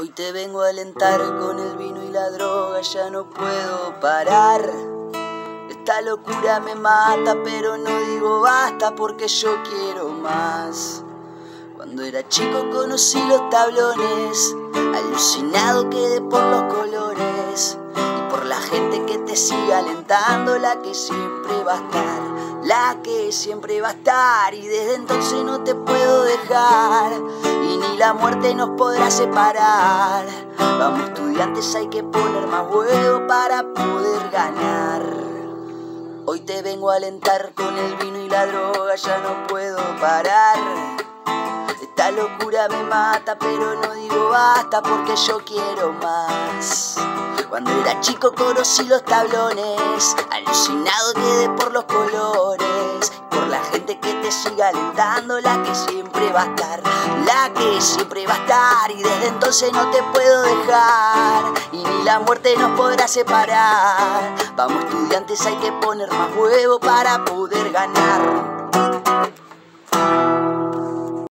Hoy te vengo a alentar con el vino y la droga, ya no puedo parar. Esta locura me mata, pero no digo basta porque yo quiero más. Cuando era chico conocí los tablones, alucinado quedé por los colores y por la gente que te sigue alentando, la que siempre va a estar, la que siempre va a estar y desde entonces no te puedo dejar la muerte nos podrá separar. Vamos estudiantes, hay que poner más huevo para poder ganar. Hoy te vengo a alentar con el vino y la droga, ya no puedo parar. Esta locura me mata, pero no digo basta porque yo quiero más. Cuando era chico conocí los tablones, alucinado quedé por los colores, que sigue alentando, la que siempre va a estar, la que siempre va a estar y desde entonces no te puedo dejar y ni la muerte nos podrá separar. Vamos estudiantes, hay que poner más huevo para poder ganar.